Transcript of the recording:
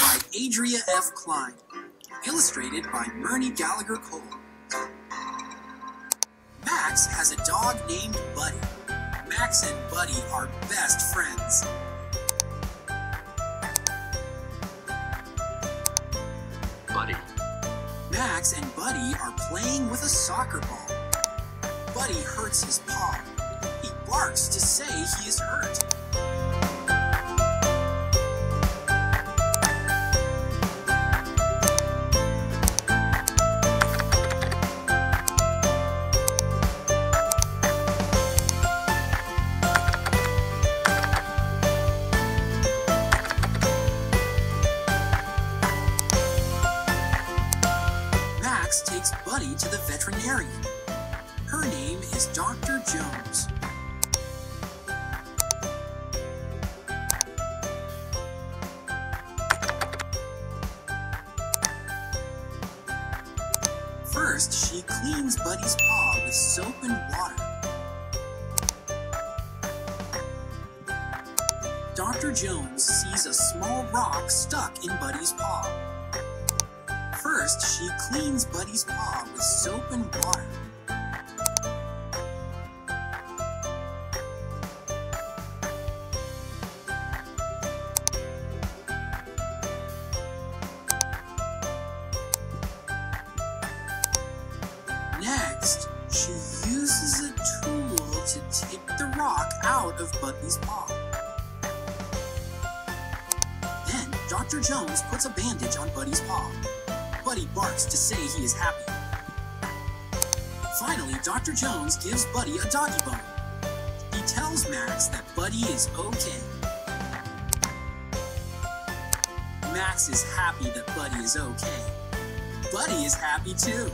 by Adria F. Klein. Illustrated by Mernie Gallagher Cole. Max has a dog named Buddy. Max and Buddy are best friends. Buddy. Max and Buddy are playing with a soccer ball. Buddy hurts his paw. He barks to say he is hurt. Jones. First, she cleans Buddy's paw with soap and water. Dr. Jones sees a small rock stuck in Buddy's paw. First, she cleans Buddy's paw with soap and water. Out of Buddy's paw. Then, Dr. Jones puts a bandage on Buddy's paw. Buddy barks to say he is happy. Finally, Dr. Jones gives Buddy a doggy bone. He tells Max that Buddy is okay. Max is happy that Buddy is okay. Buddy is happy too.